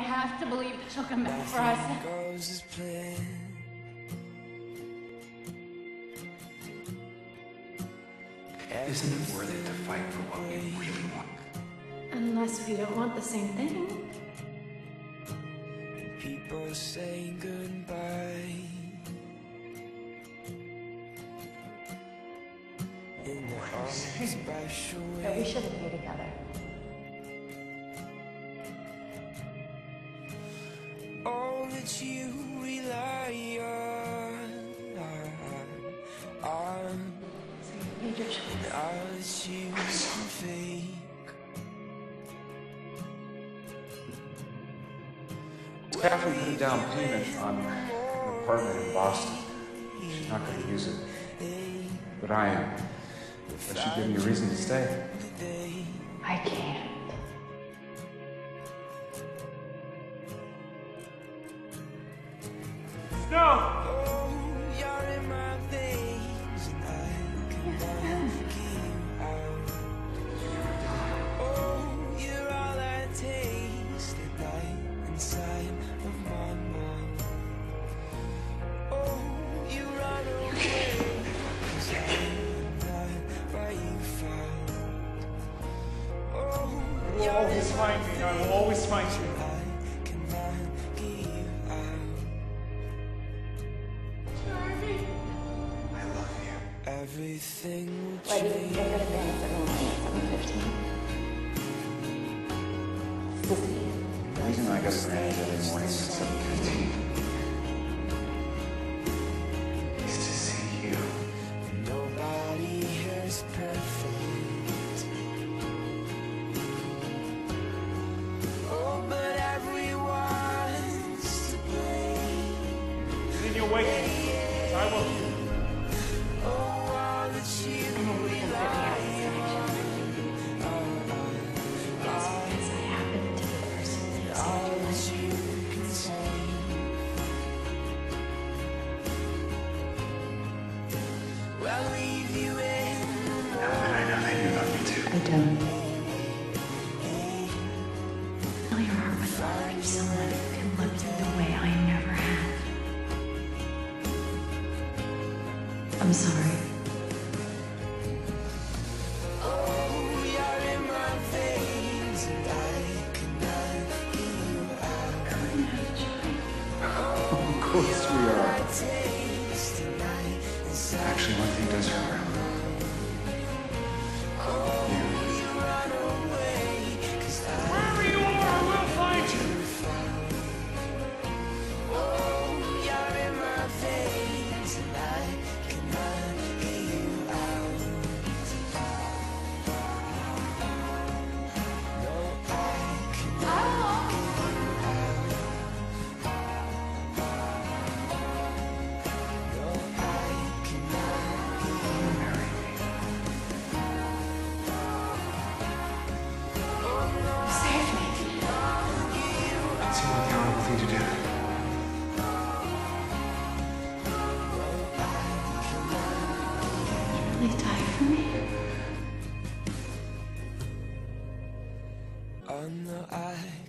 have to believe that she'll come back for us. goes as planned. Isn't it worth it to fight for what we really want? Unless we don't want the same thing. And People say goodbye. In the arms special That we shouldn't be together. All that you rely on. On So you made your choice. all that you fake. Staff will put a down payment on an apartment in Boston. She's not going to use it. But I am. That should give me a reason to stay. I can't. You will always find me, I will always find you. Everything will Why do you change. think to bed at 7.15? It's to see you. The reason I go to Granny's every morning at 7.15 is to see you. Nobody here is perfect. Oh, but everyone's to blame. Then you'll wake. I will. I don't. Fill your heart with love for someone who can love you the way I never have. I'm sorry. Oh, you're in my veins, and I cannot get you out. Of course we are. I taste tonight inside. Actually, one thing does hurt. Really die for me? I cannot get